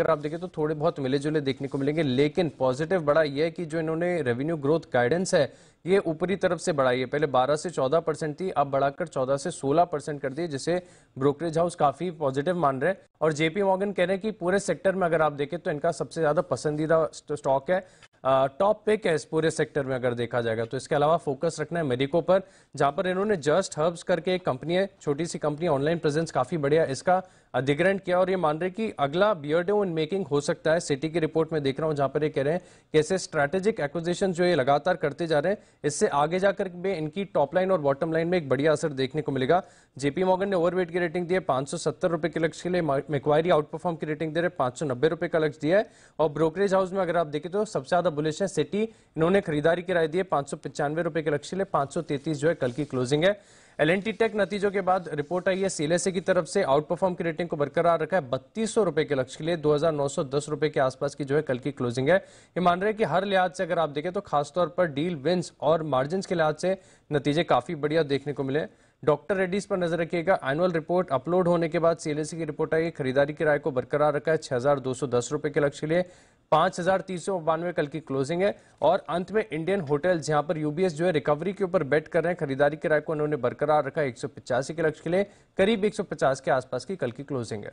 अगर आप देखें तो थोड़े बहुत मिले जुले देखने को मिलेंगे, लेकिन पॉजिटिव बड़ा यह है कि जो इन्होंने रेवेन्यू ग्रोथ गाइडेंस है, ये ऊपरी तरफ़ से बढ़ाई है। पहले 12 से 14 परसेंट थी, अब बढ़ाकर 14 से 16 परसेंट कर दी जिसे ब्रोकरेज हाउस काफ़ी पॉजिटिव मान रहे हैं। और जेपी मॉर्गन कह रहे हैं कि पूरे सेक्टर में अगर आप देखें तो इनका सबसे ज़्यादा पसंदीदा स्टॉक है। टॉप पिक है इस पूरे सेक्टर में अगर देखा जाएगा तो। इसके अलावा फोकस रखना है मेडिको पर, जहाँ पर इन्होंने जस्ट हर्ब्स करके एक कंपनी है, छोटी सी कंपनी ऑनलाइन प्रेजेंस काफ़ी बढ़िया इसका। अधिग्रहण किया और ये मान रहे कि अगला बियरडो इन मेकिंग हो सकता है। सिटी की रिपोर्ट में देख रहा हूँ, जहाँ पर ये कह रहे हैं कि ऐसे स्ट्रैटेजिक एक्विजिशन जो ये लगातार करते जा रहे हैं, इससे आगे जाकर भी इनकी टॉप लाइन और बॉटम लाइन में एक बढ़िया असर देखने को मिलेगा। जेपी मॉगन ने ओवरवेट की रेटिंग दी है, पाँच रुपए के लक्ष्य के लिए मेक्वायरी आउट परफॉर्म की रेटिंग दे रहे पाँच रुपए का लक्ष्य दिया है। और ब्रोकरेज हाउस में अगर आप देखें तो सबसे ज़्यादा बुलिश है सिटी इन्होंने खरीदारी की राय दी है, पाँच रुपए के लक्ष्य के लिए पाँच जो है कल की क्लोजिंग है। एल टेक नतीजों के बाद रिपोर्ट आई है सीएलएसए की तरफ़ से आउट परफॉर्म की रेटिंग को बरकरार रखा है। बत्तीस रुपए के लक्ष्य के लिए दो रुपए के आसपास की जो है कल की क्लोजिंग है। ये मान रहे हैं कि हर लिहाज से अगर आप देखें तो खासतौर पर डील विंस और मार्जिन के लिहाज से नतीजे काफ़ी बढ़िया देखने को मिले डॉक्टर रेड्डीज पर नज़र रखिएगा। एनुअल रिपोर्ट अपलोड होने के बाद सीएलएसी की रिपोर्ट आई खरीदारी किराए को बरकरार रखा है, छह हज़ार दो सौ दस रुपए के लक्ष्य के लिए। पाँच हज़ार तीन सौ बानवे कल की क्लोजिंग है और अंत में इंडियन होटल जहाँ पर यूबीएस जो है रिकवरी के ऊपर बेट कर रहे हैं। खरीदारी किराए को उन्होंने बरकरार रखा है एक के लक्ष्य के लिए। करीब एक सौ पचास के आसपास की कल की क्लोजिंग है।